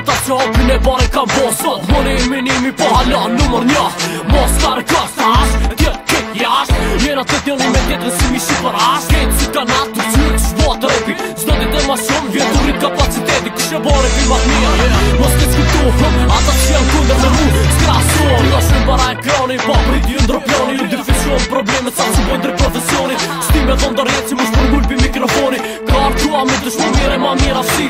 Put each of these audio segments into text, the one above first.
ata që hapin e bare kam posot Honi i minimi po hala nëmër një Mos ka rëkës të ash, tjetë këtë jash Njëra të djeli me tjetën si mi shi për ash Kejtë si ka natë të cunë që shbo atë repi Zdo të dhe ma shumë, vjeturit urit kapaciteti Kështë e bare fi matë mija Mos këtë që këtu hëm, ata që janë kunder me mu Skra sonë, në jo shumë bara e kroni Pa po prit ju ndropjoni, ju difishon probleme Sa që bojnë drej profesionit Shtime dhëndër jetë që më shpërgull pi mikrofoni mire ma mira si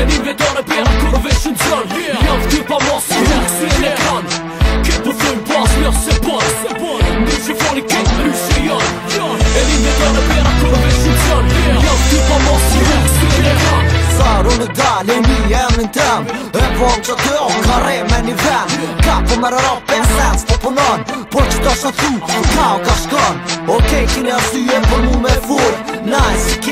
E një vetore pjena kur veç në zërë yeah. Jam t'ky pa mos si yeah. si yeah. në ekran Këtë për thëmë pas mjë se bërë Se bërë Ndë këtë për yeah. yshë E një vetore pjena kur veç në zërë yeah. Jam t'ky pa mos si yeah. si në ekran Faru në dalë e po një emrin tem E pon që të o me një ven Ka për po më rrop e sens po punon Por që të shëthu ka o ka shkon Okej okay, kine asyje për po mu fur Nice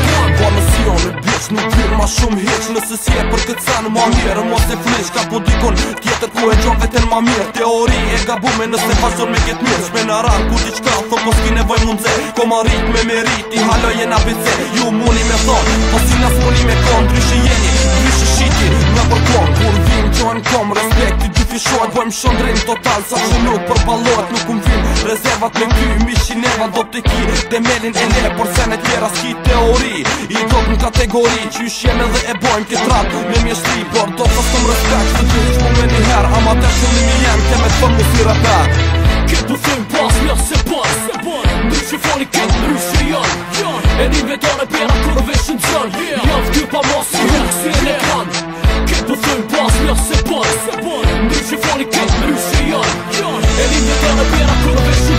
kanë Po në sion e bjeq nuk firë ma shumë heq Nëse si e për këtë sanë ma mirë Mos e flesh ka po dikon Tjetër ku e gjon vetën ma mirë Teori e gabume nëse fason me këtë mirë Shme në ku diqka thë mos ki nevoj mund ze Ko ma me meriti, i haloj e nabitze Ju muni me thonë Po si nësë muni me konë Dryshe jeni, dryshe shiti Në përkon Kur vim qojnë komë, Respekti gjithi shuat Bojmë shëndrin total Sa që nuk përbalot Nuk neva të ky Mishin neva do të ki Dhe e ne Por se në tjera s'ki teori I do të në kategori Qysh dhe e bojmë këtë Me mje shri do të sëmë respekt Së me një her Ama të shumë një jem pas Mja pas Se pas Në që foni këtë në rushë jon, jon E një vetër e pena kur veshë në zon Jam të kypa mos Si rukë si e Këtë du thëmë pas Mja se pas Se pas Në që foni këtë në rushë jon, jon E një vetër e pena kur